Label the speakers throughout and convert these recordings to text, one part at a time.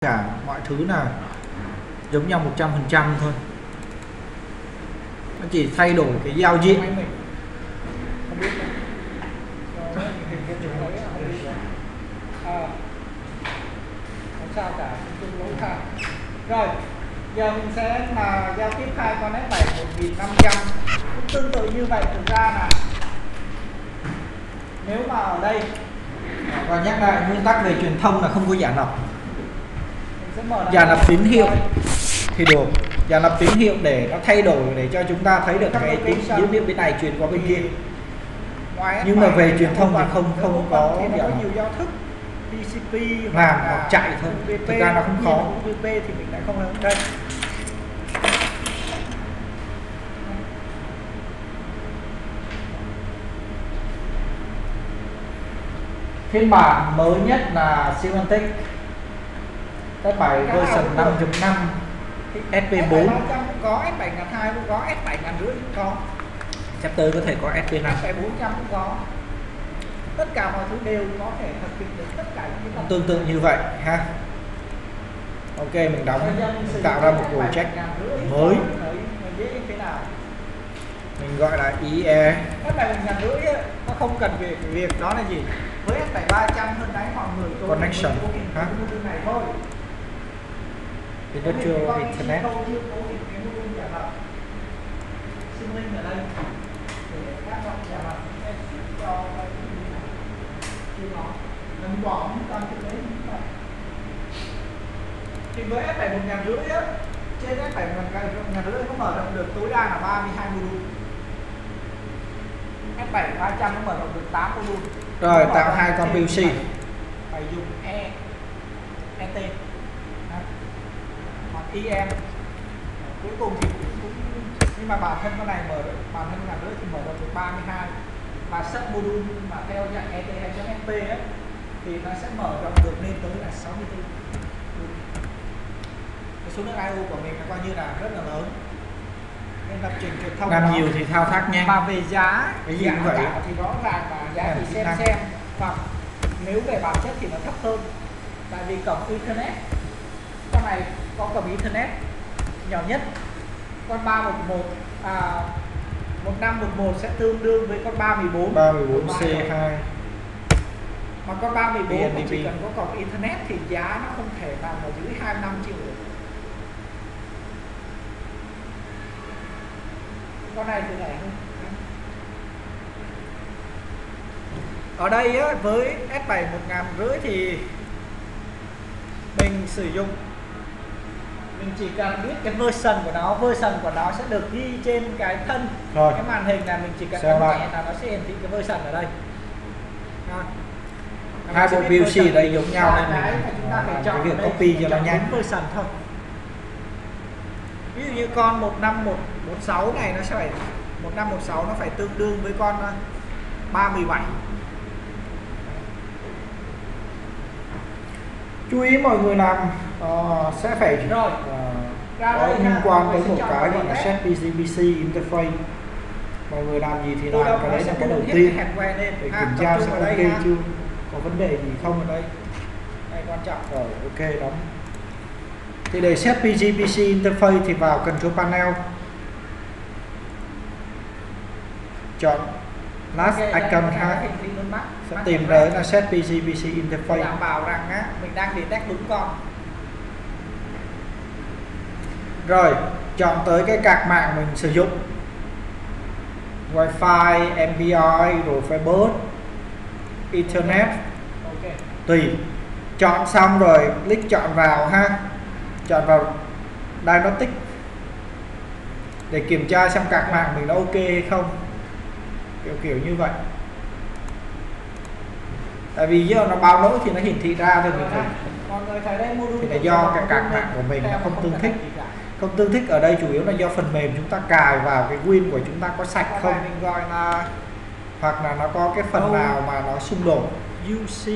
Speaker 1: cả mọi thứ là giống nhau 100% thôi. Nó chỉ thay đổi cái giao diện.
Speaker 2: Sao cả rồi giờ mình sẽ là giao tiếp hai con S7 1500 cũng tương tự như vậy thực ra là nếu mà ở đây
Speaker 1: và nhắc lại nguyên tắc về truyền thông là không có giả lập giả lập tín hiệu. Thì được. Giả lập tín hiệu để nó thay đổi để cho chúng ta thấy được cái tín dữ liệu bên này truyền qua bên kia. Nhưng mà
Speaker 2: S7
Speaker 1: về truyền thông thì không- không có
Speaker 2: nhiều giao thức. TCP
Speaker 1: Làm hoặc chạy thôi. Thực ra nó không khó.
Speaker 2: UDP thì mình lại không làm đây.
Speaker 1: Phiên bản mới nhất là Symantec cái bài version
Speaker 2: nào cũng
Speaker 1: 5.5 SP4
Speaker 2: S7 cũng có S7 ngàn hai cũng có S7 ngàn rưỡi cũng có.
Speaker 1: Tới có thể có SP5
Speaker 2: S7 400 cũng có. Tất cả mọi thứ đều có thể thực hiện được tất cả những cái
Speaker 1: tương tự như vậy ha. Ok mình đóng.
Speaker 2: Mình
Speaker 1: tạo ra một
Speaker 2: S7
Speaker 1: project
Speaker 2: ngàn rưỡi
Speaker 1: mới. mình gọi là IE
Speaker 2: S7 ngàn rưỡi nó không cần việc việc đó là gì? Với S7 300 hơn đấy mọi người tôi
Speaker 1: Connection,
Speaker 2: module này thôi
Speaker 1: Industrial Internet
Speaker 2: mình bỏ những con như vậy thì với S7 một ngàn rưỡi á. Trên S7 một ngàn rưỡi nó mở rộng được tối đa là 32 module S7 300 nó mở rộng được 8 module
Speaker 1: rồi tạo hai con PLC
Speaker 2: phải- dùng E ET. Hoặc EM. Cuối cùng thì cũng, nhưng mà bản thân con này mở bản thân ngàn rưỡi thì mở rộng được 32 và sub module mà theo dạng ET 2.sp ấy thì nó sẽ mở rộng được lên tới là 64 cái số lượng IO của mình nó coi như là rất là lớn. Nên lập trình truyền thông
Speaker 1: làm nhiều thì thao tác nhanh.
Speaker 2: Mà về giá
Speaker 1: Cái gì cũng vậy.
Speaker 2: thì rõ ràng là giá
Speaker 1: À,
Speaker 2: thì
Speaker 1: chức
Speaker 2: xem
Speaker 1: năng.
Speaker 2: xem. Hoặc nếu về bản chất thì nó thấp hơn. Tại vì cổng Ethernet con này có cổng Ethernet nhỏ nhất. Con 311 à 1511 sẽ tương đương với con 314
Speaker 1: 314 C2
Speaker 2: mà con 314 mà chỉ cần có cổng Ethernet thì giá nó không thể nào mà dưới 25 triệu được. Con này thì rẻ hơn. Ở đây á, với S7 một ngàn rưỡi thì mình sử dụng mình chỉ cần biết cái version của nó version của nó sẽ được ghi trên cái thân
Speaker 1: Rồi.
Speaker 2: cái màn hình là mình chỉ cần ấn nhẹ là nó sẽ hiển thị cái version ở đây Rồi.
Speaker 1: Hai bộ PLC
Speaker 2: version.
Speaker 1: ở đây giống nhau nên mình
Speaker 2: chúng ta phải chọn
Speaker 1: cái việc copy cho nó nhanh
Speaker 2: version thôi ví dụ như con 15146 này nó sẽ phải 1516 nó phải tương đương với con ờ, 317
Speaker 1: chú ý mọi người làm ờ, sẽ phải
Speaker 2: Rồi. Ra
Speaker 1: có liên quan tới một cái gọi là set PCBC interface. Mọi người làm gì thì làm cái đấy là cái đầu tiên. để
Speaker 2: ha,
Speaker 1: kiểm tra xem ok
Speaker 2: ha.
Speaker 1: chưa có vấn đề gì không ở đây.
Speaker 2: Đây quan trọng.
Speaker 1: Rồi ok đóng. Thì để set PCBC interface thì vào control panel. Chọn last icon
Speaker 2: mắt
Speaker 1: sẽ tìm tới là set
Speaker 2: Để
Speaker 1: interface
Speaker 2: đảm bảo rằng á mình đang detect đúng con.
Speaker 1: Rồi chọn tới cái card mạng mình sử dụng. Wi-Fi, MPI, rồi Fiber, Ethernet.
Speaker 2: Ok.
Speaker 1: Tùy. Chọn xong rồi click chọn vào ha. Chọn vào diagnostic để kiểm tra xem card mạng mình nó ok hay không kiểu kiểu như vậy. Tại vì giờ nó báo lỗi thì nó hiển thị ra thôi mình phải Thì là do cái card mạng của mình nó không tương thích. không tương thích ở đây chủ yếu là do phần mềm chúng ta cài vào cái win của chúng ta có sạch không?
Speaker 2: mình gọi là
Speaker 1: hoặc là nó có cái phần nào mà nó xung đột?
Speaker 2: UC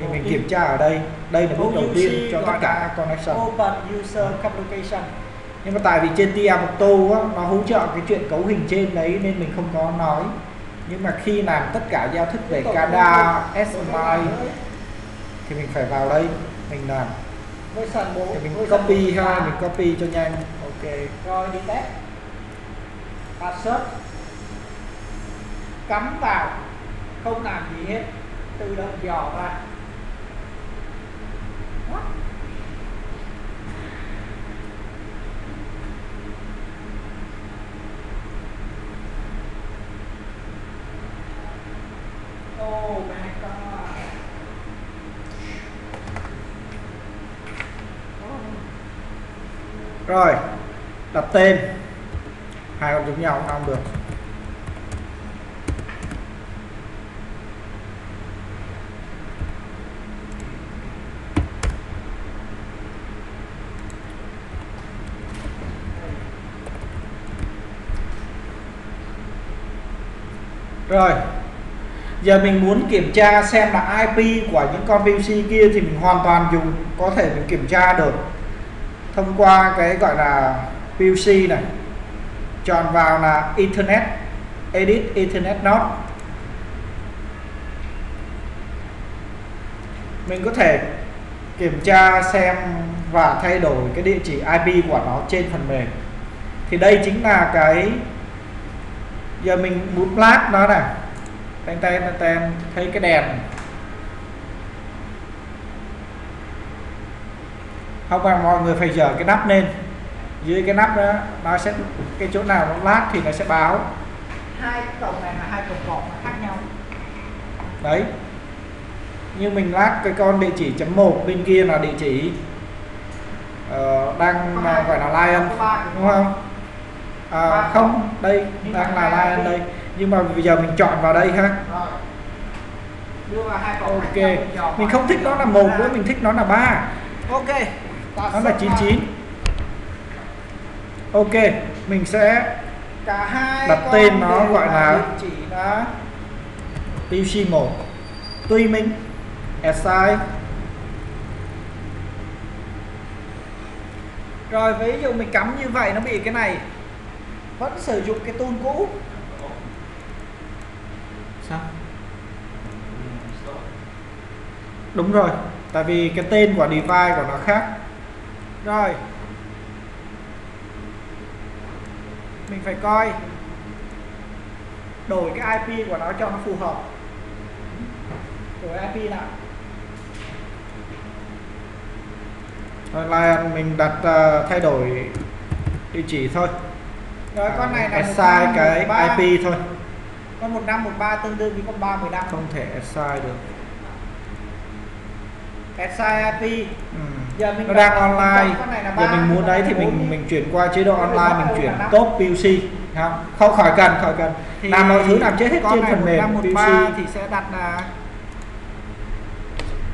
Speaker 1: thì mình kiểm tra ở đây. Đây là bước đầu tiên cho tất cả connection
Speaker 2: Open User Communication
Speaker 1: nhưng mà tại vì trên tia một tô á, nó hỗ trợ cái chuyện cấu hình trên đấy nên mình không có nói. Nhưng mà khi làm tất cả giao thức về CADA, SMI thì mình phải vào đây mình làm.
Speaker 2: Version 4
Speaker 1: thì mình copy
Speaker 2: 4.3.
Speaker 1: ha mình copy cho nhanh. Ok
Speaker 2: rồi đi test. Search cắm vào không làm gì hết. Tự động dò ra. What? Oh my god.
Speaker 1: rồi đặt tên. Hai con giống nhau không được. Rồi giờ mình muốn kiểm tra xem là IP của những con VPC kia thì mình hoàn toàn dùng, có thể mình kiểm tra được. Thông qua cái gọi là PUC này, chọn vào là Ethernet Edit Ethernet Node. Mình có thể kiểm tra xem và thay đổi cái địa chỉ IP của nó trên phần mềm. Thì đây chính là cái, giờ mình muốn blast nó này tên tên tên thấy cái đèn. Không phải mọi người phải dở cái nắp lên. Dưới cái nắp đó nó sẽ cái chỗ nào nó lát thì nó sẽ báo.
Speaker 2: Hai cổng này là hai cổng nó khác nhau.
Speaker 1: Đấy. Như mình lát cái con địa chỉ chấm một bên kia là địa chỉ ờ, đang mà gọi là lion. Đúng không? À, không đây đang là lion đây nhưng mà bây giờ mình chọn vào đây ha.
Speaker 2: Rồi. Đưa vào hai
Speaker 1: ok.
Speaker 2: nhau,
Speaker 1: mình không thích nó là một nữa mình thích nó là ba.
Speaker 2: Ok. Ta
Speaker 1: nó là
Speaker 2: search
Speaker 1: 99 ok mình sẽ
Speaker 2: cả hai
Speaker 1: đặt tên nó gọi là-
Speaker 2: chỉ là
Speaker 1: PUC 1 tuy mình SI
Speaker 2: rồi ví dụ mình cắm như vậy nó bị cái này. Vẫn sử dụng cái tool cũ
Speaker 1: sao? Đúng rồi tại vì cái tên của device của nó khác.
Speaker 2: Rồi. Mình phải coi. Đổi cái IP của nó cho nó phù hợp. Đổi IP nào?
Speaker 1: Thôi Lion mình đặt ờ, thay đổi địa chỉ thôi.
Speaker 2: Rồi con này là
Speaker 1: SI cái
Speaker 2: 1513.
Speaker 1: IP thôi
Speaker 2: con 1513 tương đương với con 315
Speaker 1: không thể SI được.
Speaker 2: SI IP
Speaker 1: ừ.
Speaker 2: giờ mình
Speaker 1: nó đang online.
Speaker 2: con này là
Speaker 1: giờ mình muốn đấy thì
Speaker 2: là
Speaker 1: mình mình chuyển qua chế độ online mình
Speaker 2: là
Speaker 1: chuyển top PUC không? Không khỏi cần khỏi cần.
Speaker 2: Thì
Speaker 1: làm mọi thứ làm chết hết trên phần mềm
Speaker 2: 1513
Speaker 1: PUC
Speaker 2: thì sẽ đặt là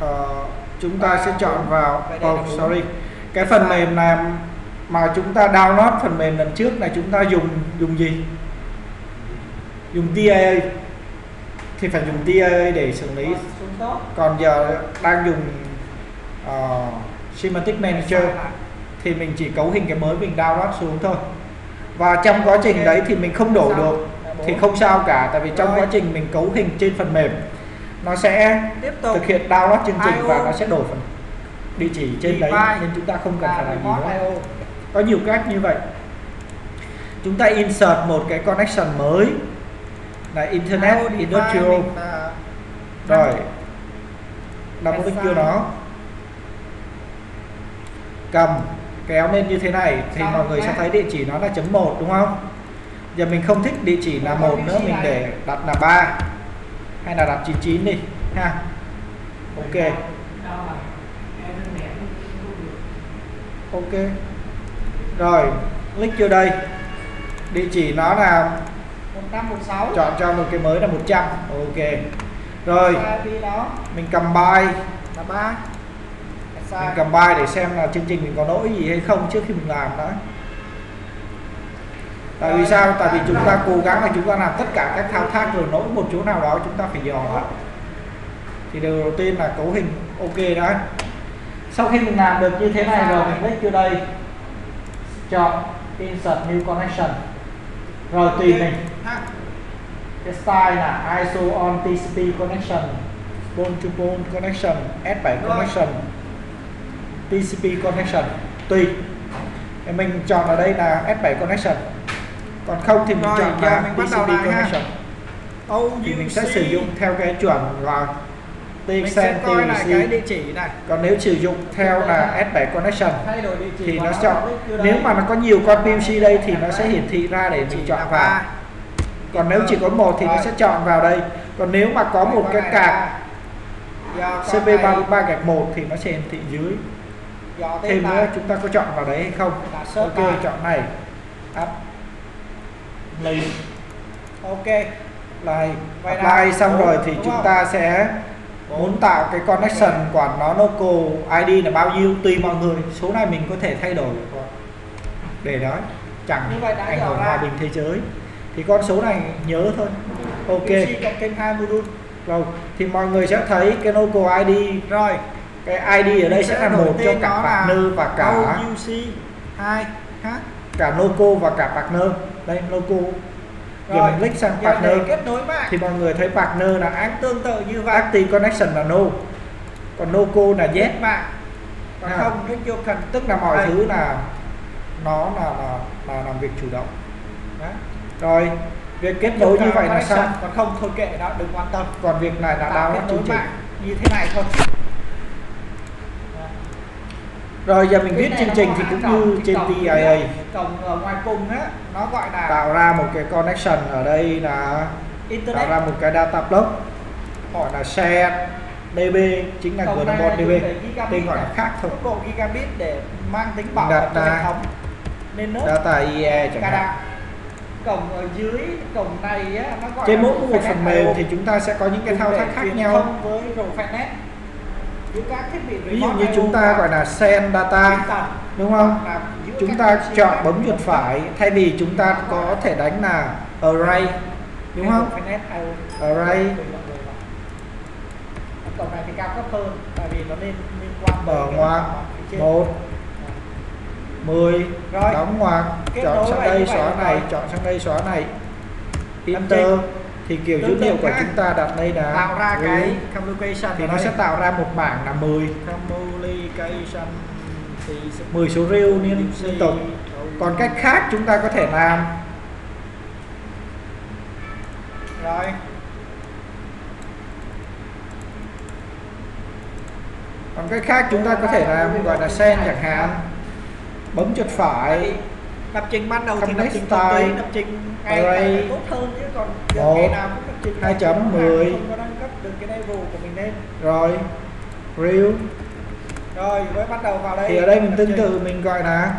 Speaker 1: Ờ, chúng ta sẽ chọn vào
Speaker 2: là
Speaker 1: oh, sorry. Cái phần mềm này mà chúng ta download phần mềm lần trước này chúng ta dùng dùng gì dùng TIA thì phải dùng TIA để xử lý. Còn giờ đang dùng uh, Semantic Manager thì mình chỉ cấu hình cái mới mình download xuống thôi. Và trong quá trình đấy thì mình không đổi được.
Speaker 2: Bốn.
Speaker 1: thì không sao cả tại vì trong quá trình mình cấu hình trên phần mềm nó sẽ
Speaker 2: tiếp tục.
Speaker 1: thực hiện download chương trình và nó sẽ đổi phần địa chỉ trên đấy nên chúng ta không cần
Speaker 2: là
Speaker 1: phải làm gì nữa. Có nhiều cách như vậy. Chúng ta insert một cái connection mới là internet
Speaker 2: device
Speaker 1: industrial
Speaker 2: là
Speaker 1: rồi. click
Speaker 2: SI.
Speaker 1: vô nó cầm kéo lên như thế này thì mọi người sẽ thấy địa chỉ nó là chấm một đúng không? Giờ mình không thích địa chỉ là một nữa mình để đặt là ba. Hay là đặt 99 đi ha. Ok. Ok. Rồi click vô đây. Địa chỉ nó là
Speaker 2: 1516
Speaker 1: chọn cho một cái mới là 100 ok. Rồi. Mình cầm bài.
Speaker 2: Là 3
Speaker 1: mình cầm bài để xem là chương trình mình có lỗi gì hay không trước khi mình làm đó tại vì sao? Tại vì chúng ta cố gắng là chúng ta làm tất cả các thao tác rồi lỗi một chỗ nào đó chúng ta phải dò lại thì điều đầu tiên là cấu hình. Ok đó sau khi mình làm được như thế này rồi mình click vô đây. Chọn insert new connection. Rồi tùy mình
Speaker 2: ha.
Speaker 1: Cái style là ISO on TCP connection bone to bone connection S7
Speaker 2: Rồi.
Speaker 1: connection TCP connection. Tùy. Thì mình chọn ở đây là S7 connection. Còn không thì mình
Speaker 2: Rồi,
Speaker 1: chọn là
Speaker 2: mình bắt
Speaker 1: TCP
Speaker 2: đầu lại ha.
Speaker 1: connection. Thì mình sẽ sử dụng theo cái chuẩn là
Speaker 2: mình sẽ
Speaker 1: TXN
Speaker 2: coi lại cái địa chỉ này.
Speaker 1: Còn nếu sử dụng theo là S7 connection thì nó chọn nếu mà nó có nhiều con PLC đây thì nó sẽ hiển thị ra để mình
Speaker 2: là
Speaker 1: chọn vào còn nếu chỉ có một thì nó sẽ chọn vào đây. Còn nếu mà có một cái
Speaker 2: này
Speaker 1: card
Speaker 2: là do con này-
Speaker 1: CP33 gạch 1 thì nó sẽ hiển thị dưới. Thêm nữa chúng ta có chọn vào đấy hay không? Ok chọn này. Up. Lên.
Speaker 2: Ok. Là
Speaker 1: apply xong rồi thì chúng ta sẽ muốn tạo cái connection của nó local ID là bao nhiêu? Tùy mọi người. Số này mình có thể thay đổi. Để đó chẳng ảnh hưởng hòa bình thế giới thì con số này nhớ thôi. Ok.
Speaker 2: Cộng thêm hai module
Speaker 1: rồi thì mọi người sẽ thấy cái local ID
Speaker 2: rồi
Speaker 1: cái ID ở đây sẽ là một cho cả
Speaker 2: nó
Speaker 1: partner và cả
Speaker 2: OUC 2 h.
Speaker 1: cả local và cả partner. Đây local.
Speaker 2: Rồi
Speaker 1: mình click sang partner.
Speaker 2: kết nối mạng.
Speaker 1: Thì mọi người thấy partner là act-
Speaker 2: tương tự như vậy.
Speaker 1: active connection là no. Còn local là yes.
Speaker 2: Mạng. Còn
Speaker 1: À.
Speaker 2: không vô cần
Speaker 1: tức là mọi
Speaker 2: Đây.
Speaker 1: thứ là nó là là, là làm việc chủ động. Đó. Rồi việc kết nối như vậy là xong
Speaker 2: còn không thôi kệ đó đừng quan tâm.
Speaker 1: Còn việc này là
Speaker 2: tạo
Speaker 1: download
Speaker 2: kết
Speaker 1: chương trình.
Speaker 2: như thế này thôi.
Speaker 1: Rồi giờ mình viết chương trình thì cũng như trên TIA
Speaker 2: ở ngoài cùng á nó gọi là
Speaker 1: tạo ra một cái connection ở đây là tạo
Speaker 2: internet
Speaker 1: ra một cái data block gọi là share DB chính là
Speaker 2: dùng
Speaker 1: DB tên gọi là khác thôi.
Speaker 2: tốc độ gigabit để mang tính bảo mật cho hệ thống nên nốt
Speaker 1: data IE chẳng hạn
Speaker 2: cổng ở dưới cổng này á nó gọi
Speaker 1: trên mỗi một phần mềm thì chúng ta sẽ có những cái thao tác khác nhau.
Speaker 2: với Profinet giữa các thiết bị
Speaker 1: ví dụ như chúng ta gọi là send data đúng không? chúng ta chọn bấm chuột phải thay vì chúng ta có thể đánh là array đúng không? array.
Speaker 2: Cổng này thì cao cấp hơn tại vì nó nên liên quan tới trên.
Speaker 1: một 10
Speaker 2: Rồi.
Speaker 1: đóng ngoặc. Chọn sang đây xóa này
Speaker 2: rồi.
Speaker 1: chọn sang đây xóa này. Enter. thì kiểu dữ liệu của chúng ta đặt đây là
Speaker 2: tạo ra
Speaker 1: real,
Speaker 2: cái communication
Speaker 1: thì nó
Speaker 2: đây.
Speaker 1: sẽ tạo ra một bảng là 10
Speaker 2: communication. Thì sẽ
Speaker 1: 10 số real liên tục còn cách khác chúng ta có thể làm.
Speaker 2: Rồi.
Speaker 1: Còn cách khác chúng ta có thể làm gọi là send chẳng hạn bấm chuột phải.
Speaker 2: Lập trình ban đầu thì lập trình tí lập trình ngày càng tốt hơn chứ còn giờ ngày nào cũng lập trình
Speaker 1: 2.10.
Speaker 2: không có nâng cấp được cái level của mình lên.
Speaker 1: Rồi real
Speaker 2: rồi với bắt đầu vào đây.
Speaker 1: Thì ở đây mình tương tự mình gọi là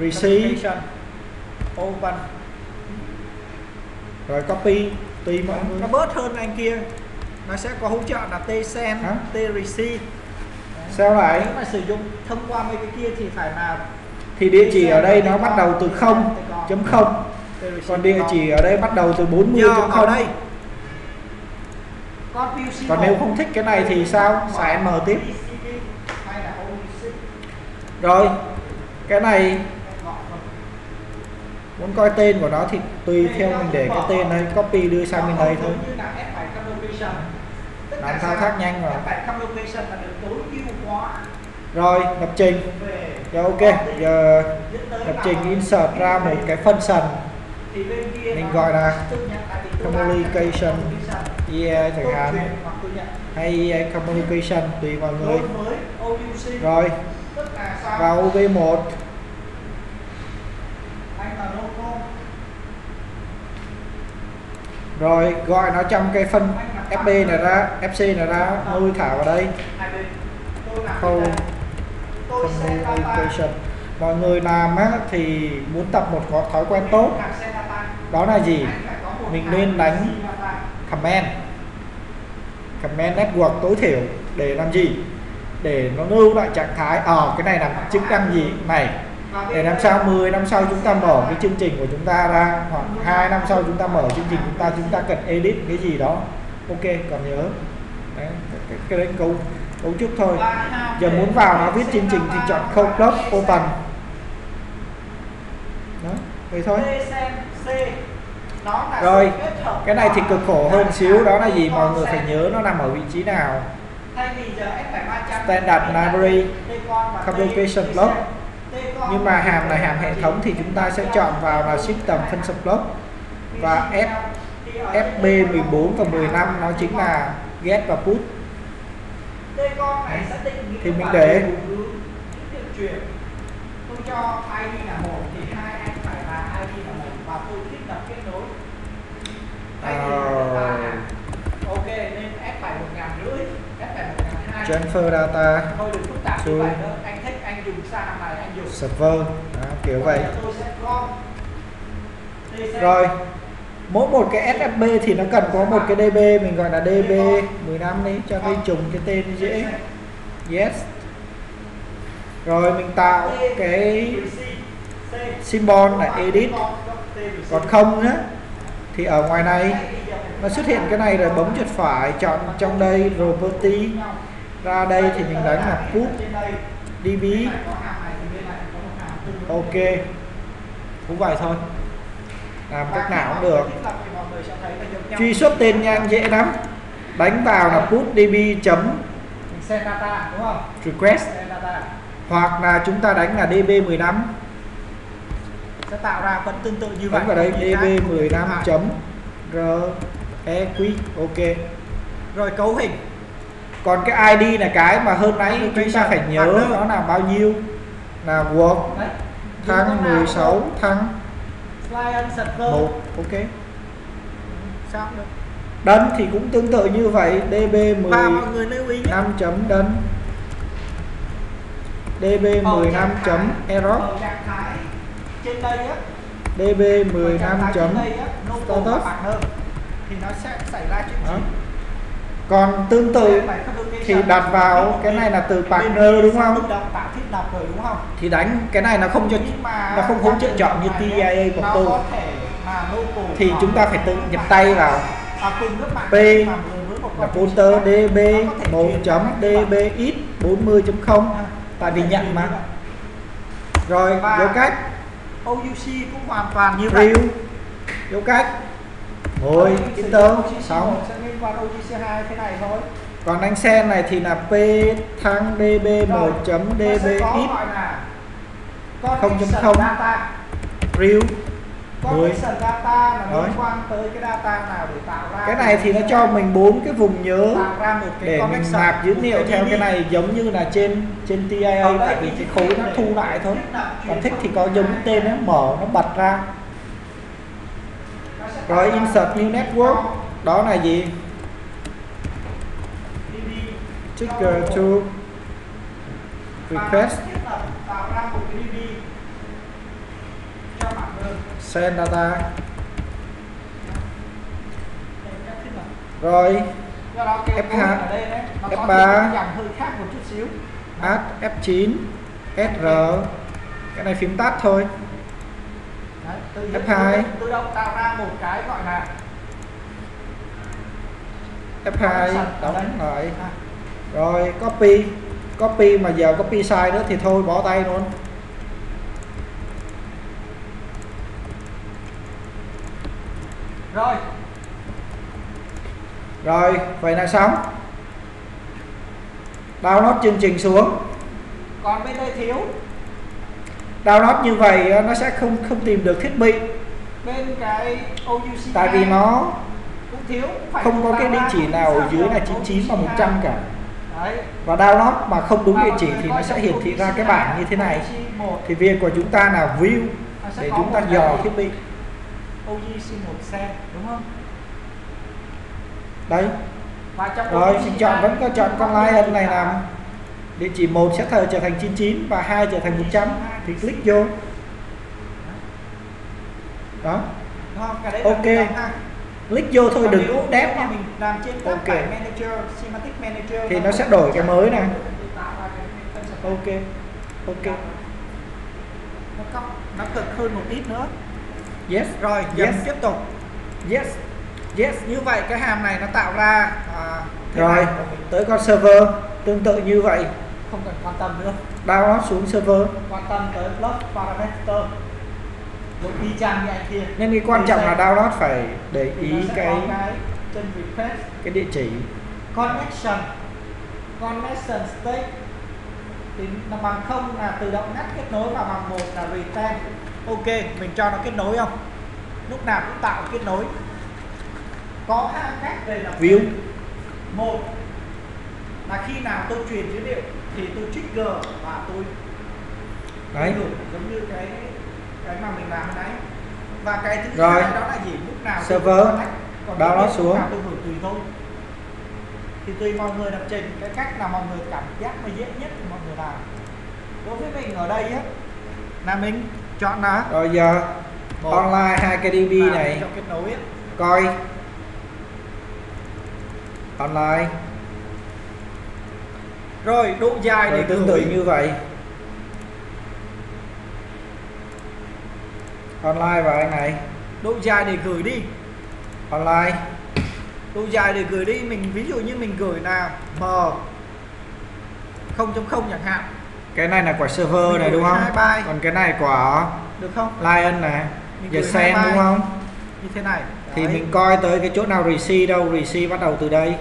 Speaker 1: receive.
Speaker 2: Open.
Speaker 1: Rồi copy. Tùy mọi
Speaker 2: nó
Speaker 1: người.
Speaker 2: bớt hơn anh kia. Nó sẽ có hỗ trợ là t send t receive
Speaker 1: sao lại?
Speaker 2: Nếu mà sử dụng thông qua mấy cái kia thì phải là
Speaker 1: thì địa chỉ ở đây nó bắt đầu từ 0 chấm 0
Speaker 2: T receive
Speaker 1: còn địa chỉ ở đây bắt đầu từ 40
Speaker 2: giờ
Speaker 1: chấm
Speaker 2: ở
Speaker 1: 0
Speaker 2: đây.
Speaker 1: Còn nếu không thích cái này thì sao? Xài M tiếp. Rồi cái này muốn coi tên của nó thì tùy theo mình để cái tên đây copy đưa sang bên đây thôi Làm thao
Speaker 2: sao?
Speaker 1: tác nhanh mà.
Speaker 2: F7 communication là được tối ưu hóa?
Speaker 1: Rồi lập trình. Rồi ok giờ lập
Speaker 2: bảo
Speaker 1: trình insert ra một cái function mình gọi là communication
Speaker 2: tôi
Speaker 1: chẳng hạn. hay IE communication tùy mọi người. Rồi vào OV1
Speaker 2: anh là local
Speaker 1: rồi gọi nó trong cái phân FB này ra FC này ra nuôi thả vào đây.
Speaker 2: Hai
Speaker 1: communication. Mọi người làm á, thì muốn tập một có thói quen tốt. Đó là gì? Mình nên đánh comment comment network tối thiểu để làm gì? Để nó lưu lại trạng thái ờ cái này là chức năng gì? Này để
Speaker 2: đây-
Speaker 1: sao 10 năm sau chúng ta mở cái chương trình của chúng ta ra hoặc hai năm sau chúng ta mở chương trình chúng ta chúng ta cần edit cái gì đó. Ok còn nhớ. Đấy, cái, cái đấy cấu cấu trúc thôi. Giờ muốn vào nó viết chương trình thì chọn code block open. Đó vậy thôi. Rồi, cái này thì cực khổ hơn xíu. Đó là gì mọi người phải nhớ nó nằm ở vị trí nào?
Speaker 2: Thay vì giờ F7300
Speaker 1: Standard library
Speaker 2: T-
Speaker 1: block. Nhưng mà hàm là hàm hệ thống thì chúng ta sẽ chọn vào là system function block và F FB14 và 15 nó chính là get và put. Thì mình để-
Speaker 2: điều hướng những điều chuyển tôi cho ID là một thì hai anh phải là ID là một và tôi thiết lập kết nối thay vì
Speaker 1: Ờ.
Speaker 2: là ba ok nên F7 một ngàn rưỡi F7 một ngàn hai.
Speaker 1: Transfer data
Speaker 2: thôi đừng phức tạp như vậy nữa anh anh dùng hàm này anh dùng.
Speaker 1: Server kiểu vậy.
Speaker 2: Giờ tôi sẽ gom. TC.
Speaker 1: rồi mỗi một cái SFB thì nó cần có một cái DB mình gọi là DB15 đi cho nó trùng cái tên dễ. yes. Rồi mình tạo cái symbol là edit. còn không nữa thì ở ngoài này nó xuất hiện cái này rồi bấm chuột phải chọn trong đây property. Ra đây thì mình đánh là put db ok. Cũng vậy thôi. Làm cách nào cũng được. Truy xuất tên nhanh dễ lắm. Đánh vào là put db chấm request. Hoặc là chúng ta đánh là db15
Speaker 2: sẽ tạo ra vẫn tương tự như vậy.
Speaker 1: đánh vào đây db15
Speaker 2: một
Speaker 1: chấm r quick ok.
Speaker 2: Rồi cấu hình
Speaker 1: còn cái id là cái mà hơn nãy chúng ta phải nhớ nó là bao nhiêu? Là work thăng 16 thăng
Speaker 2: client server
Speaker 1: 1 ok. Đơn thì cũng tương tự như vậy db
Speaker 2: và mọi người lưu ý nhé.
Speaker 1: 15 chấm đơn db15 chấm error.
Speaker 2: á.
Speaker 1: Db15 chấm
Speaker 2: status. thì nó sẽ xảy ra chuyện gì
Speaker 1: còn tương tự thì đặt vào cái này là từ partner đúng không? thì đánh cái này nó không cho nó không hỗ trợ chọn như TIA của tôi. thì chúng ta phải tự nhập tay vào.
Speaker 2: à,
Speaker 1: P là pointer db
Speaker 2: nó có thể
Speaker 1: 1
Speaker 2: truyền
Speaker 1: chấm
Speaker 2: sang các bạn.
Speaker 1: db x 40 chấm 0
Speaker 2: À,
Speaker 1: tại vì nhận mà. rồi dấu cách.
Speaker 2: OUC cũng hoàn toàn như vậy.
Speaker 1: Dấu cách. Rồi enter xong
Speaker 2: một sẽ liên quan OUC 2 thế này thôi.
Speaker 1: Còn đánh sen này thì là p thăng db 1 chấm
Speaker 2: Nó sẽ
Speaker 1: db
Speaker 2: có
Speaker 1: x
Speaker 2: gọi là
Speaker 1: 0.0.
Speaker 2: connection data.
Speaker 1: Real. 10
Speaker 2: connection data là liên quan tới cái data nào để tạo ra
Speaker 1: cái này thì nó cho mình bốn cái vùng nhớ
Speaker 2: tạo ra một cái
Speaker 1: để mình nạp dữ liệu theo cái này giống như là trên trên TIA tại vì cái khối nó thu lại thôi. còn thích thì có giống tên nó mở nó bật ra. Rồi insert new network. đó là gì
Speaker 2: DB
Speaker 1: trigger to
Speaker 2: Và nó
Speaker 1: request
Speaker 2: sẽ thiết lập tạo ra một cái DB trigger to request
Speaker 1: send data rồi F2, F3. add f9 sr cái này phím tắt thôi
Speaker 2: Đấy,
Speaker 1: F2.
Speaker 2: tự- động tạo ra một cái gọi là
Speaker 1: f2 đóng lại
Speaker 2: à,
Speaker 1: rồi copy. Copy mà giờ copy sai nữa thì thôi bỏ tay luôn.
Speaker 2: Rồi.
Speaker 1: Rồi vậy là xong. Download chương trình xuống.
Speaker 2: Còn bên đây thiếu.
Speaker 1: Download như vậy á, nó sẽ không không tìm được thiết bị.
Speaker 2: Bên cái OUC
Speaker 1: tại vì nó
Speaker 2: cũng thiếu. Phải
Speaker 1: không có cái địa chỉ nào ở dưới là 99 và
Speaker 2: OUC
Speaker 1: 100 cả và download mà không đúng địa chỉ thì nó sẽ hiển thị ra cái bảng như thế này.
Speaker 2: OUC 1
Speaker 1: thì việc của chúng ta là view để chúng ta
Speaker 2: một
Speaker 1: dò thiết bị.
Speaker 2: OUC 1 xe đúng không?
Speaker 1: Đấy rồi mình chọn
Speaker 2: hai
Speaker 1: vẫn có chọn con
Speaker 2: địa
Speaker 1: này làm địa chỉ 1 sẽ thời trở thành 99 và 2 trở thành 100 thì click vô. Đó. Ok. Click vô thôi đừng úp
Speaker 2: mà
Speaker 1: nhé Ok. Thì nó sẽ đổi cái mới này. ok. Ok.
Speaker 2: Nó cực hơn một ít nữa.
Speaker 1: Yes.
Speaker 2: Rồi
Speaker 1: Yes.
Speaker 2: tiếp tục.
Speaker 1: Yes. Yes.
Speaker 2: Như vậy cái hàm này nó tạo ra à,
Speaker 1: rồi tới con server. Tương tự như vậy.
Speaker 2: Không cần quan tâm nữa.
Speaker 1: Download xuống server.
Speaker 2: Quan tâm tới plus parameter một y chang như anh kia.
Speaker 1: Nhưng cái quan trọng là download phải để ý
Speaker 2: nó
Speaker 1: cái
Speaker 2: cái chân request.
Speaker 1: cái địa chỉ.
Speaker 2: Connection. Connection state. Thì là bằng không là tự động ngắt kết nối và bằng một là return. Ok mình cho nó kết nối không? Lúc nào cũng tạo kết nối. Có hai cách về lập
Speaker 1: view.
Speaker 2: một là khi nào tôi truyền dữ liệu thì tôi trigger và tôi
Speaker 1: đấy.
Speaker 2: giống như cái cái mà mình làm đấy. Và cái thứ
Speaker 1: Rồi.
Speaker 2: hai đó là gì? Lúc nào
Speaker 1: Server.
Speaker 2: cái lúc
Speaker 1: xuống.
Speaker 2: tôi gửi tùy thôi thì tùy mọi người lập trình cái cách nào mọi người cảm giác mà dễ nhất thì mọi người làm. Đối với mình ở đây á là mình chọn là
Speaker 1: rồi giờ
Speaker 2: Một.
Speaker 1: online hai cái db này.
Speaker 2: kết nối
Speaker 1: coi. Online.
Speaker 2: Rồi độ dài
Speaker 1: rồi
Speaker 2: để
Speaker 1: tương tự như vậy online và anh này.
Speaker 2: Độ dài để gửi đi.
Speaker 1: Online
Speaker 2: độ dài để gửi đi mình ví dụ như mình gửi là m 0.0 chẳng hạn.
Speaker 1: Cái này là quả server
Speaker 2: Mình
Speaker 1: này đúng không? còn cái này quả
Speaker 2: được không?
Speaker 1: lion này. Giờ
Speaker 2: hai
Speaker 1: đúng không?
Speaker 2: Như thế này.
Speaker 1: Thì
Speaker 2: Đấy.
Speaker 1: mình coi tới cái chỗ nào receive đâu. Receive bắt đầu từ đây.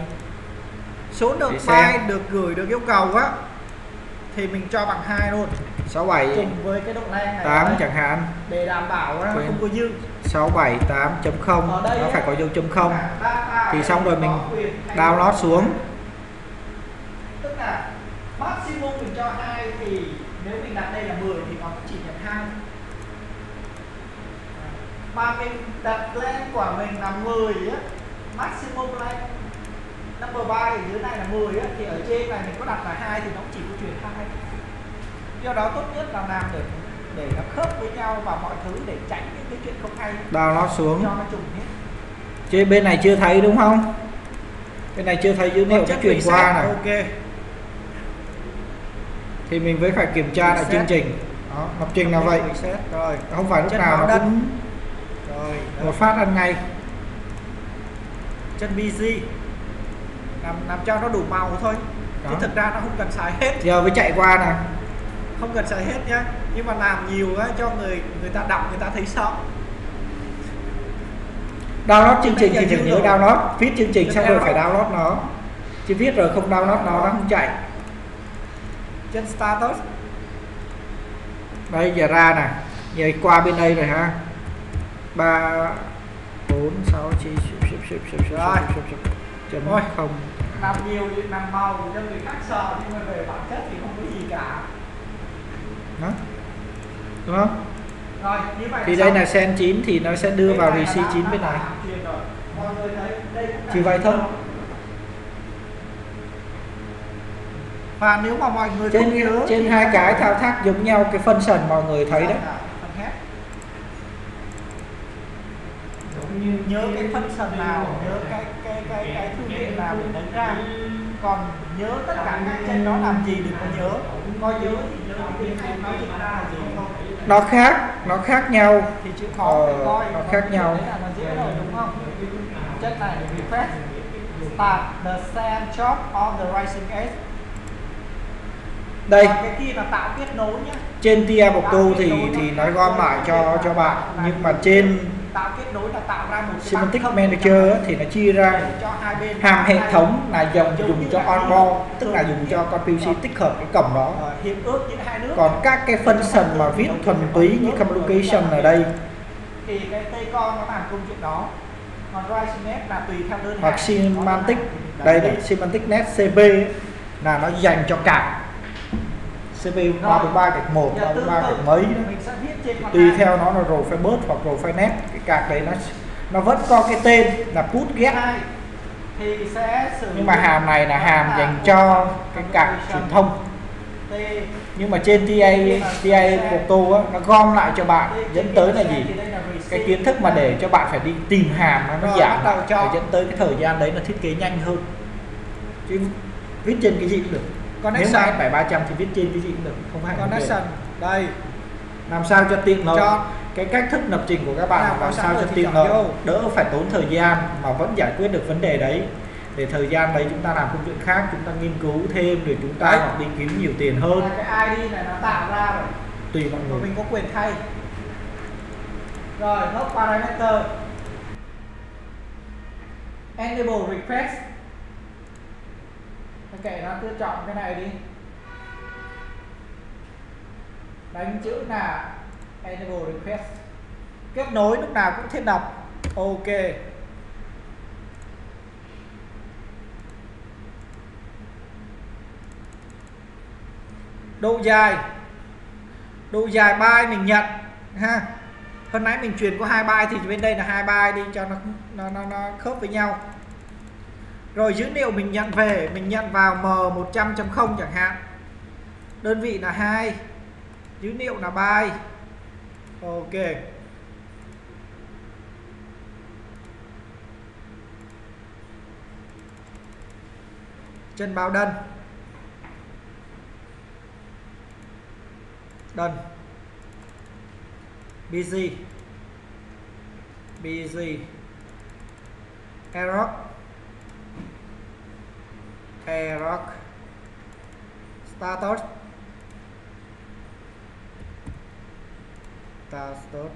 Speaker 2: Số lượng
Speaker 1: xem.
Speaker 2: byte được gửi được yêu cầu á thì mình cho bằng hai luôn
Speaker 1: 67
Speaker 2: cùng với cái độ len này
Speaker 1: 8
Speaker 2: đấy,
Speaker 1: chẳng hạn.
Speaker 2: Để đảm bảo nó không có dư.
Speaker 1: 678.0
Speaker 2: Ở đây
Speaker 1: nó phải có dấu chấm không.
Speaker 2: Data
Speaker 1: thì xong
Speaker 2: đây
Speaker 1: rồi mình download xuống.
Speaker 2: Tức là maximum mình cho hai thì nếu mình đặt đây là 10 thì nó cũng chỉ nhận hai. Mà mình đặt lên của mình là 10 á maximum lên number 3 ở dưới này là 10 á thì ở trên này mình có đặt là hai thì nó chỉ có truyền hai. Do đó tốt nhất là làm để để nó khớp với nhau và mọi thứ để tránh những cái chuyện không hay.
Speaker 1: Download xuống.
Speaker 2: Cho nó trùng hết.
Speaker 1: Trên bên này chưa thấy đúng không? Bên này chưa thấy dữ liệu nó
Speaker 2: reset,
Speaker 1: qua này.
Speaker 2: ok.
Speaker 1: Thì mình mới phải kiểm tra lại chương trình. Đó lập trình là vậy.
Speaker 2: reset rồi.
Speaker 1: Không phải lúc
Speaker 2: Chất
Speaker 1: nào nó
Speaker 2: đất.
Speaker 1: cũng
Speaker 2: rồi
Speaker 1: một phát ăn ngay.
Speaker 2: chân BG làm làm cho nó đủ màu thôi. Chứ
Speaker 1: Đó.
Speaker 2: thực ra nó không cần xài hết.
Speaker 1: Giờ mới chạy qua nè.
Speaker 2: Không cần xài hết nhá. Nhưng mà làm nhiều á cho người người ta đọc người ta thấy sợ.
Speaker 1: Download chương trình thì
Speaker 2: dữ
Speaker 1: nhớ download. Viết chương trình xong rồi. phải download nó. Chứ viết rồi không download nó nó không chạy.
Speaker 2: Chân status
Speaker 1: đây giờ ra nè. Giờ qua bên đây rồi ha. Ba bốn sáu chín
Speaker 2: Rồi.
Speaker 1: Chấm
Speaker 2: Thôi.
Speaker 1: không.
Speaker 2: Làm nhiều thì làm màu cho người khác sợ nhưng mà về bản chất thì không có gì cả.
Speaker 1: Đó. Đúng không?
Speaker 2: Rồi như vậy
Speaker 1: thì đây
Speaker 2: xong.
Speaker 1: là sen 9 thì nó sẽ đưa
Speaker 2: Bên
Speaker 1: vào receive
Speaker 2: đã-
Speaker 1: 9
Speaker 2: đã
Speaker 1: bên này. chỉ vậy thôi
Speaker 2: và nếu mà mọi người
Speaker 1: trên
Speaker 2: nhớ
Speaker 1: trên hai cái thao tác giống nhau cái phân sần mọi người thấy đấy.
Speaker 2: Phần hết. nhớ cái phân sần nào nhớ cái cái cái cái nào đánh ra. Còn nhớ tất cả các trên đó làm gì đừng có nhớ. Có nhớ thì nhớ dịch ra là gì thôi.
Speaker 1: Nó khác nó khác nhau.
Speaker 2: Thì chịu khó
Speaker 1: Ờ,
Speaker 2: coi.
Speaker 1: nó khác nhau.
Speaker 2: đấy là nó dễ rồi đúng không? Chất này refresh start the sand job on the rising edge
Speaker 1: đây.
Speaker 2: Cái kia là tạo kết nối nhá.
Speaker 1: Trên TM Octo thì thì nó gom lại cho cho bạn. Nhưng mà trên
Speaker 2: tạo kết nối là tạo ra một
Speaker 1: Semantic Manager thì nó chia ra
Speaker 2: để cho hai bên
Speaker 1: hàm hệ thống là dùng
Speaker 2: giống
Speaker 1: dùng cho onboard tức là dùng cho con PC tích hợp cái cổng đó.
Speaker 2: Hiệp ước giữa hai nước.
Speaker 1: Còn các cái sần mà viết thuần túy như communication ở đây.
Speaker 2: Thì cái tay con nó làm công chuyện đó. Còn RiseNet là tùy theo đơn
Speaker 1: hoặc semantic đây
Speaker 2: là-
Speaker 1: semantic net ấy, là nó dành cho cả CPU 343 gạch 1,
Speaker 2: Giờ tương
Speaker 1: 343
Speaker 2: tự,
Speaker 1: gạch mấy. Tùy theo nó là rổ phải bớt hoặc rổ phải net cái card đấy nó nó vẫn có cái tên là put get.
Speaker 2: Thì sẽ
Speaker 1: nhưng mà hàm này là hàm dành cho cái card truyền thông. Nhưng mà trên TA TA Photo á, nó gom lại cho bạn dẫn tới là gì? cái kiến thức mà để cho bạn phải đi tìm hàm nó,
Speaker 2: Rồi,
Speaker 1: giảm lại
Speaker 2: cho.
Speaker 1: dẫn tới cái thời gian đấy là thiết kế nhanh hơn. Chứ viết trên cái gì cũng được nếu
Speaker 2: Connection.
Speaker 1: mà bảy ba trăm thì viết trên cái gì cũng được không hay
Speaker 2: connection đây.
Speaker 1: Làm sao cho tiện lợi?
Speaker 2: Cho.
Speaker 1: cái cách thức lập trình của các bạn làm
Speaker 2: có
Speaker 1: sao cho tiện lợi? đỡ phải tốn thời gian mà vẫn giải quyết được vấn đề đấy. Để thời gian đấy chúng ta làm công chuyện khác chúng ta nghiên cứu thêm để chúng ta
Speaker 2: Đấy.
Speaker 1: hoặc đi kiếm nhiều tiền hơn.
Speaker 2: Là cái ID này nó tạo ra rồi.
Speaker 1: Tùy mọi người.
Speaker 2: mình có quyền thay. Rồi nốt parameter. Enable request
Speaker 3: Thôi kệ nó cứ chọn cái này đi. Đánh chữ là enable request.
Speaker 2: Kết nối lúc nào cũng thiết đọc. Ok. Độ dài. Độ dài byte mình nhận ha. Hôm nãy mình truyền có hai byte thì bên đây là hai byte đi cho nó nó nó, nó khớp với nhau rồi dữ liệu mình nhận về, mình nhận vào m100.0 chẳng hạn. Đơn vị là hai, dữ liệu là byte ok. Chân báo đơn. Đơn. Busy. Busy. Error error status status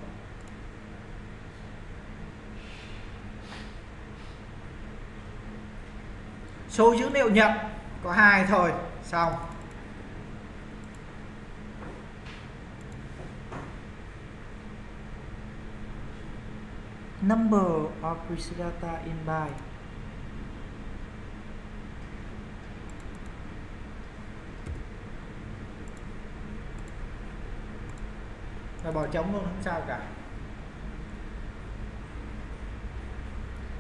Speaker 2: số dữ liệu nhận có hai thôi. Xong. Number of receive data in byte rồi bỏ trống luôn, không sao cả.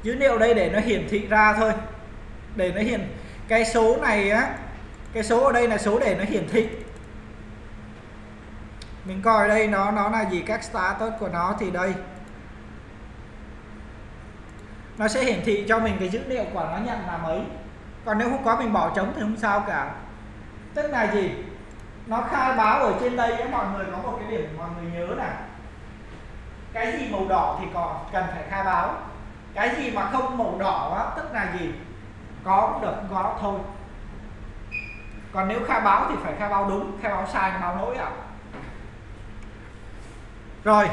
Speaker 2: Dữ liệu đây để nó hiển thị ra thôi. Để nó hiển, cái số này á, cái số ở đây là số để nó hiển thị. Mình coi đây, nó nó là gì, các status của nó thì đây. Nó sẽ hiển thị cho mình cái dữ liệu của nó nhận là mấy. Còn nếu không có mình bỏ trống thì không sao cả. Tức là gì? Nó khai báo ở trên đây ấy, mọi người có một cái điểm mọi người nhớ là cái gì màu đỏ thì còn cần phải khai báo. Cái gì mà không màu đỏ á, tức là gì? Có cũng được không có thôi. Còn nếu khai báo thì phải khai báo đúng khai báo sai báo lỗi ạ. À. rồi.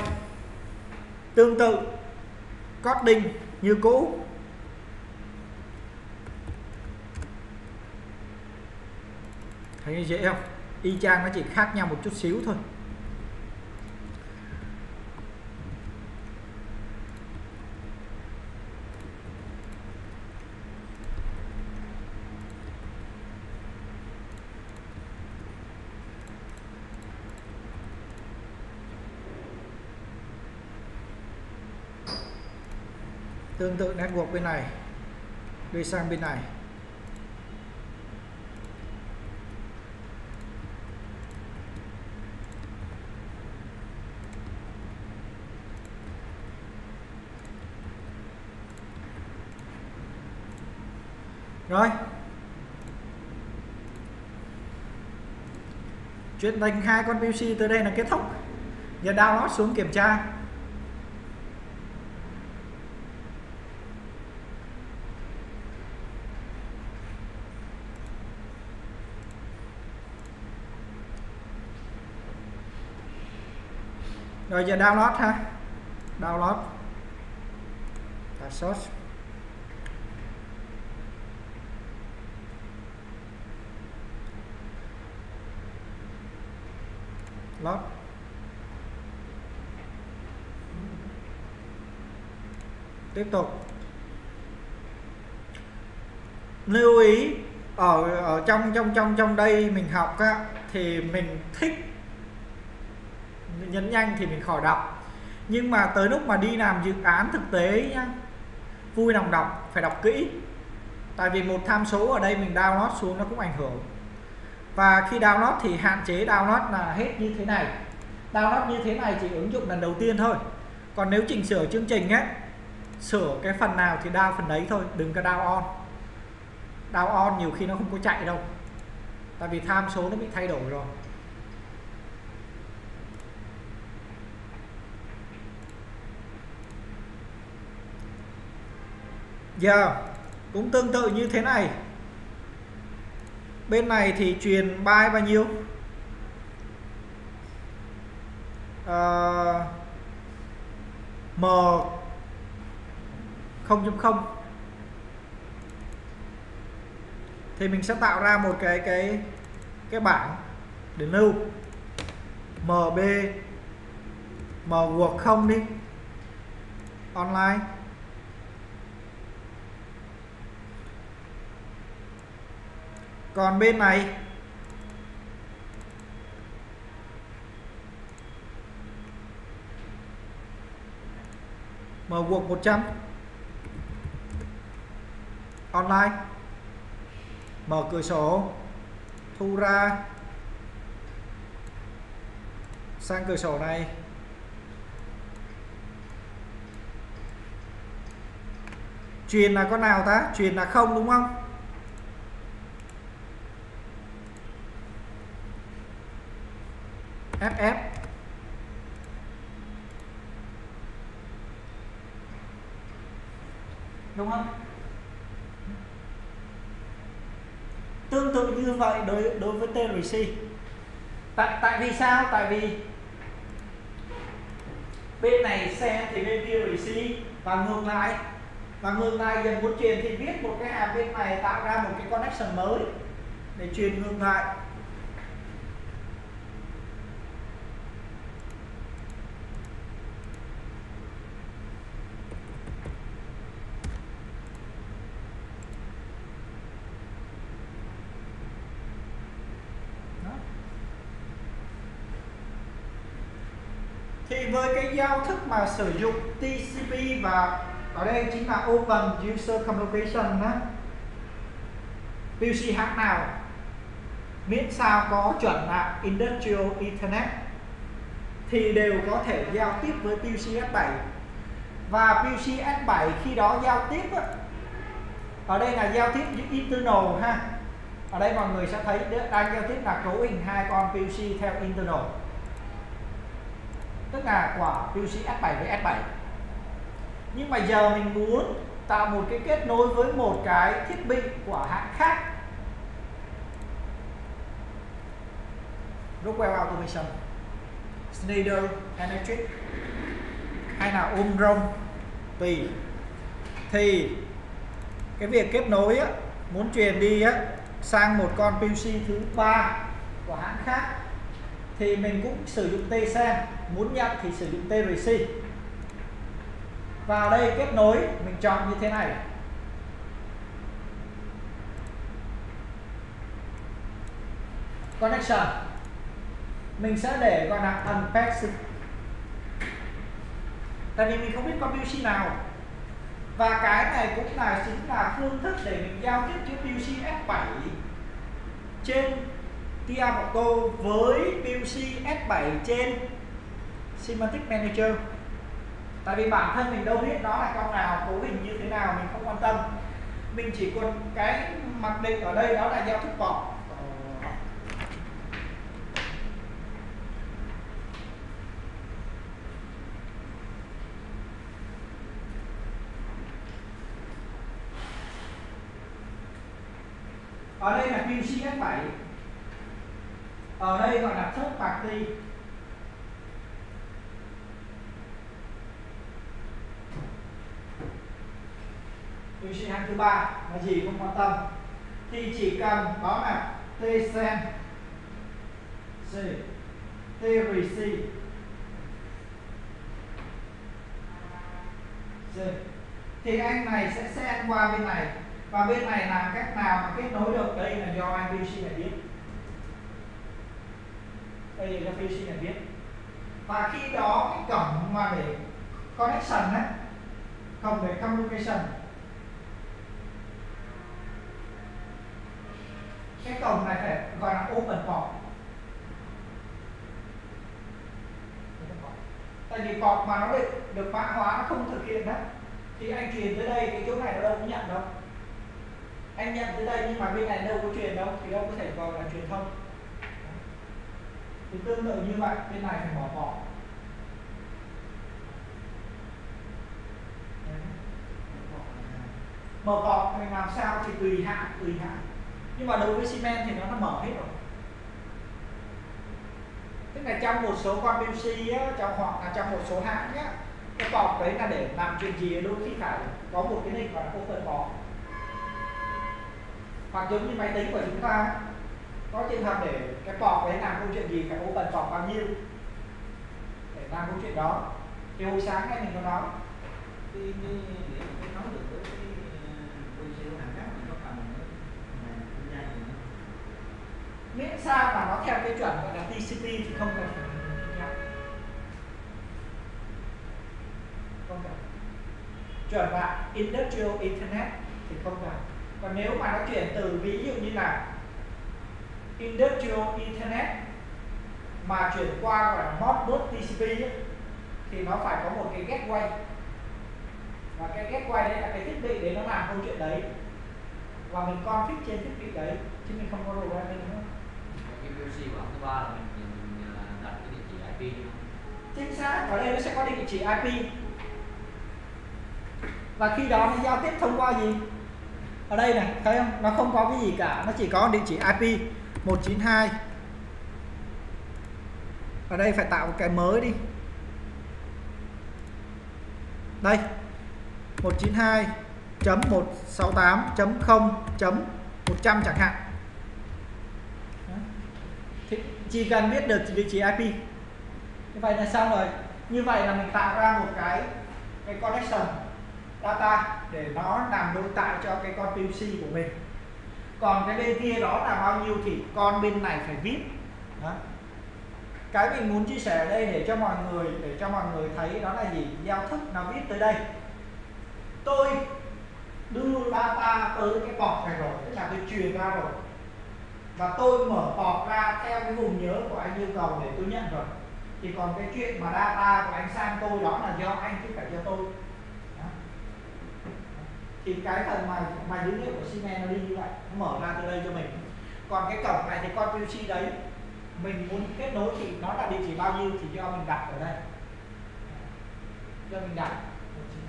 Speaker 2: Tương tự coding như cũ. Thấy dễ không? Y chang nó chỉ khác nhau một chút xíu thôi. Tương tự network bên này, đi sang bên này. Rồi. Chuyện thành hai con PC từ đây là kết thúc. Giờ download xuống kiểm tra. Rồi, giờ download ha. Download. Và source tiếp tục. Lưu ý ở ở trong trong trong trong đây mình học á, thì mình thích nhấn nhanh thì mình khỏi đọc. Nhưng mà tới lúc mà đi làm dự án thực tế nhá vui lòng đọc phải đọc kỹ. Tại vì một tham số ở đây mình download xuống nó cũng ảnh hưởng. Và khi download thì hạn chế download là hết như thế này. Download như thế này chỉ ứng dụng lần đầu tiên thôi. Còn nếu chỉnh sửa chương trình ấy sửa cái phần nào thì down phần đấy thôi đừng có down on. Down on nhiều khi nó không có chạy đâu tại vì tham số nó bị thay đổi rồi. Giờ cũng tương tự như thế này. Bên này thì truyền byte bao nhiêu? Uh, m 0.0
Speaker 1: thì mình sẽ tạo ra một cái cái cái bảng để lưu. Mb m guộc không đi. Online. Còn bên này mở cuộc 100 trăm online. Mở cửa sổ. Thu ra. Sang cửa sổ này. Truyền là con nào ta? Truyền là không, đúng không? FF
Speaker 2: đúng không? Tương tự như vậy đối đối với TRC tại tại vì sao? Tại vì bên này xe thì bên kia receive và ngược lại, và ngược lại dần muốn truyền thì viết một cái hàm bên này tạo ra một cái connection mới để truyền ngược lại thì với cái giao thức mà sử dụng TCP và ở đây chính là Open User Communication đó PCH hãng nào? Miễn sao có chuẩn là Industrial Ethernet thì đều có thể giao tiếp với PLC S7 và PLC S7 khi đó giao tiếp á, ở đây là giao tiếp với internal ha. Ở đây mọi người sẽ thấy đang giao tiếp là cấu hình hai con PC theo internal tức là quả PLC S7 với S7 nhưng mà giờ mình muốn tạo một cái kết nối với một cái thiết bị của hãng khác. Rockwell Automation Schneider Electric hay là Omron tùy. Thì cái việc kết nối á, muốn truyền đi á, sang một con PLC thứ ba của hãng khác thì mình cũng sử dụng T-Sen muốn nhận thì sử dụng trc và vào đây kết nối, mình chọn như thế này. Connection. Mình sẽ để gọi là unpacked tại vì mình không biết con PLC nào. Và cái này cũng là chính là phương thức để mình giao tiếp giữa PLC S7 trên TIA Auto với PLC S7 trên Semantic Manager. Tại vì bản thân mình đâu biết nó là con nào, cấu hình như thế nào, mình không quan tâm. Mình chỉ còn cái mặc định ở đây đó là giao thức vỏ. Ở đây là QCS7 ở đây gọi là third party. QC hạng thứ ba là gì không quan tâm. Thì chỉ cần đó là T sen C. T receive. C. Thì anh này sẽ sen qua bên này. Và bên này làm cách nào mà kết nối được? Đây là do anh PLC này biết. Đây là do này biết. Và khi đó cái cổng mà để connection ấy, cổng để communication cái cổng này phải gọi là open port. Tại vì port mà nó được được mã hóa nó không thực hiện đó thì anh truyền tới đây cái chỗ này nó đâu có nhận đâu. Anh nhận tới đây nhưng mà bên này đâu có truyền đâu, thì đâu có thể gọi là truyền thông. Thì tương tự như vậy, bên này phải bỏ bỏ mở cọp mình làm sao thì tùy hạn tùy hạn nhưng mà đối với xi men thì nó đã mở hết rồi. Tức là trong một số con PLC á, trong hoặc là trong một số hãng nhá cái bọc đấy là để làm chuyện gì đôi khi phải có một cái nick gọi không open port hoặc giống như máy tính của chúng ta có trường hợp để cái bọc đấy làm câu chuyện gì phải open bọc bao nhiêu để làm câu chuyện đó. Thì hồi sáng nay mình có nói.
Speaker 4: Thì thì, thì cái nói được với cái quân siêu hàng khác mình có cần nữa mà tham gia gì nữa
Speaker 2: miễn sao mà nó theo cái chuẩn gọi là TCP thì không cần phải nhập không cần. Chuẩn là Industrial Internet thì không cần. Còn nếu mà nó chuyển từ ví dụ như là Industrial Internet mà chuyển qua gọi là Modbus TCP ấy, thì nó phải có một cái gateway. Và cái gateway đấy là cái thiết bị để nó làm câu chuyện đấy. Và mình config trên thiết bị đấy chứ mình không có programming nữa
Speaker 4: cái của thứ ba là mình, mình à, đặt cái địa chỉ IP đúng không?
Speaker 2: chính xác ở đây nó sẽ có địa chỉ IP và khi đó nó giao tiếp thông qua gì? Ở đây này thấy không? Nó không có cái gì cả nó chỉ có địa chỉ IP 192 ở đây phải tạo một cái mới đi. Đây 192.168.0.100 chẳng hạn thì chỉ cần biết được địa chỉ IP như vậy là xong rồi. Như vậy là mình tạo ra một cái cái connection data để nó làm đối tại cho cái con PC của mình. Còn cái bên kia đó là bao nhiêu thì con bên này phải viết đó. cái mình muốn chia sẻ ở đây để cho mọi người, để cho mọi người thấy đó là gì? Giao thức nó viết tới đây. Tôi đưa data tới cái bọt này rồi, tức là tôi truyền ra rồi và tôi mở port ra theo cái vùng nhớ của anh yêu cầu để tôi nhận rồi. Thì còn cái chuyện mà data của anh sang tôi đó là do anh chứ phải do tôi. Đó. thì cái phần mà mà dữ liệu của Siemens nó đi như vậy, nó mở ra từ đây cho mình. Còn cái cổng này thì con pc đấy, mình muốn kết nối thì nó là địa chỉ bao nhiêu thì do mình đặt ở đây. Do mình đặt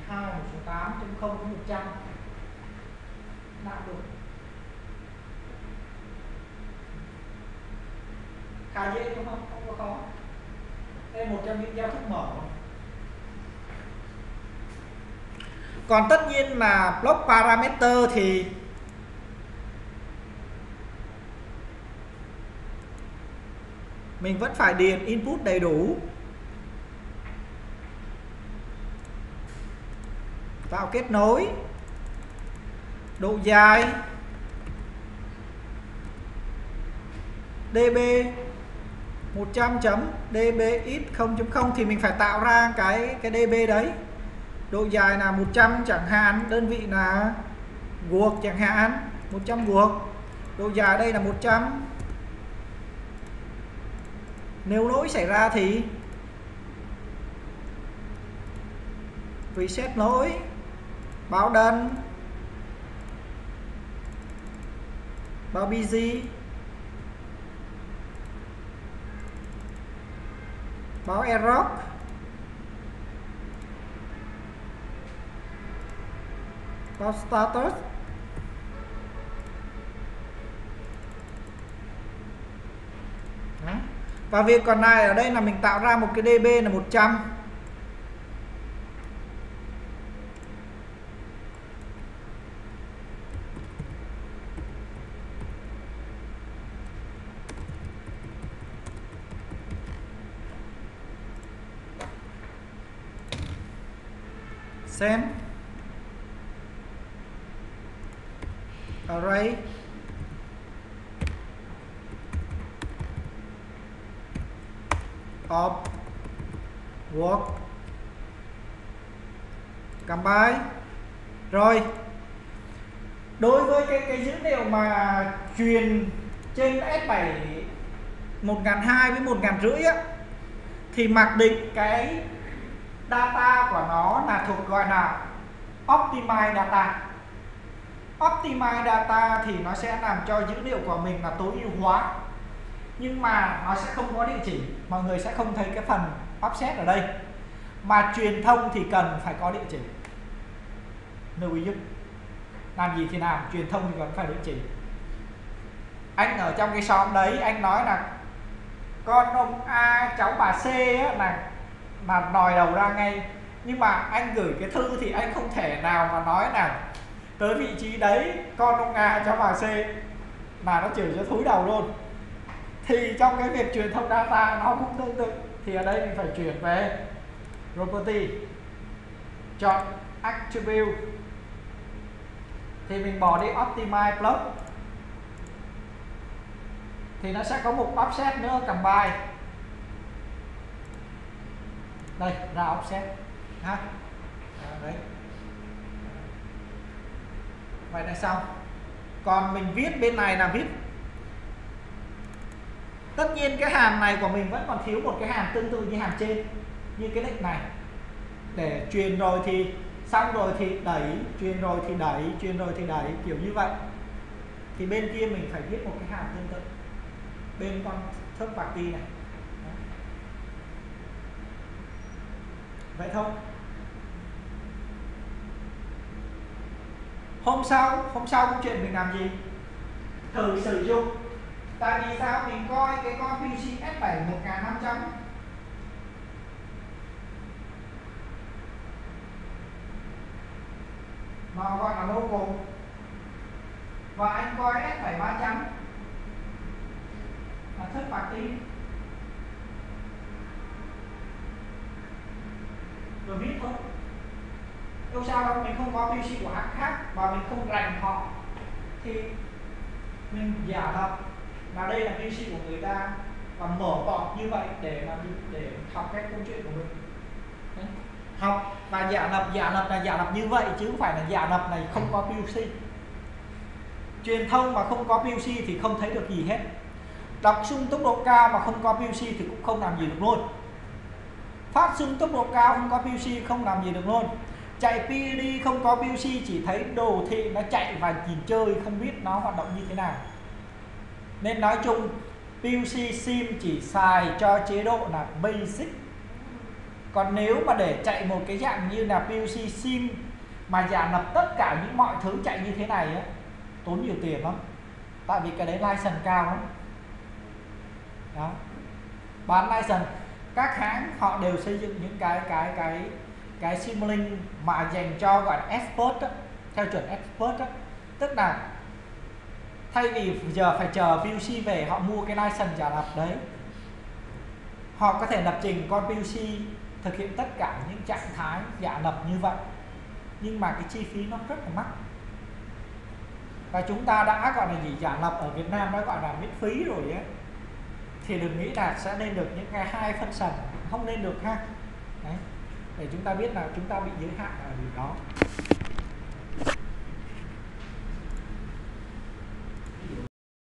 Speaker 2: 192 168 0 100 đã được. Khá dễ đúng không? Không có khó. Đây một trong những giao thức mở. Còn tất nhiên mà block parameter thì mình vẫn phải điền input đầy đủ. Tạo kết nối, độ dài, db 100.dbx0.0 thì mình phải tạo ra cái cái db đấy. Độ dài là 100 chẳng hạn, đơn vị là guộc chẳng hạn 100 guộc. Độ dài đây là 100 nếu lỗi xảy ra thì reset lỗi, báo đơn, báo busy báo error báo status Đó. và việc còn lại ở đây là mình tạo ra một cái db là 100 trăm. Send array of work combine rồi. Đối với cái cái dữ liệu mà truyền trên S7 1002 với 1050 á, thì mặc định cái data của nó là thuộc gọi là optimize data. Optimize data thì nó sẽ làm cho dữ liệu của mình là tối ưu hóa nhưng mà nó sẽ không có địa chỉ. Mọi người sẽ không thấy cái phần offset ở đây. Mà truyền thông thì cần phải có địa chỉ. Lưu ý giúp. Làm gì thì làm truyền thông thì cần phải địa chỉ. Anh ở trong cái xóm đấy anh nói là con ông A cháu bà C á, là mà đòi đầu ra ngay. Nhưng mà anh gửi cái thư thì anh không thể nào mà nói là tới vị trí đấy, con ông A cho vào C, mà nó chửi cho thúi đầu luôn. Thì trong cái việc truyền thông data nó cũng tương tự. Thì ở đây mình phải chuyển về property, chọn attribute. Thì mình bỏ đi optimize plus thì nó sẽ có một offset nữa, combine đây, ra offset ha. Đấy. Vậy là xong. Còn mình viết bên này là viết. Tất nhiên cái hàm này của mình vẫn còn thiếu một cái hàm tương tự như hàm trên, như cái lệnh này. Để truyền rồi thì xong rồi thì đẩy, truyền rồi thì đẩy, truyền rồi thì đẩy, kiểu như vậy. Thì bên kia mình phải viết một cái hàm tương tự. Bên con third party này. Vậy thôi. Hôm sau hôm sau câu chuyện mình làm gì? Thử sử dụng. Tại vì sao? Mình coi cái con PC S7 1500 mà gọi là local. Và anh coi S7 300 là thất party rồi viết thôi. Đâu sao đâu, mình không có PC của hãng khác và mình không rành họ. Thì mình giả lập là đây là PC của người ta và mở tọt như vậy để mà để học cái câu chuyện của mình. Đấy. học và giả lập giả lập là giả lập như vậy chứ không phải là giả lập này không có PUC truyền thông mà không có PUC thì không thấy được gì hết. Đọc sung tốc độ cao mà không có PUC thì cũng không làm gì được luôn phát xung tốc độ cao không có PUC không làm gì được luôn. Chạy PID không có PUC chỉ thấy đồ thị nó chạy và nhìn chơi, không biết nó hoạt động như thế nào. Nên nói chung PUC sim chỉ xài cho chế độ là basic. Còn nếu mà để chạy một cái dạng như là PUC sim mà giả lập tất cả những mọi thứ chạy như thế này á, tốn nhiều tiền lắm. Tại vì cái đấy license cao lắm. Đó. Bán license các hãng họ đều xây dựng những cái cái cái cái Simulink mà dành cho gọi là expert đó, theo chuẩn expert đó. tức là thay vì giờ phải chờ PUC về họ mua cái license giả lập đấy họ có thể lập trình con PUC thực hiện tất cả những trạng thái giả lập như vậy. Nhưng mà cái chi phí nó rất là mắc. Và chúng ta đã gọi là gì giả lập ở Việt Nam đã gọi là miễn phí rồi ấy thì đừng nghĩ là sẽ lên được những cái hai phân sần, không lên được ha. Đấy, để chúng ta biết là chúng ta bị giới hạn ở điều đó.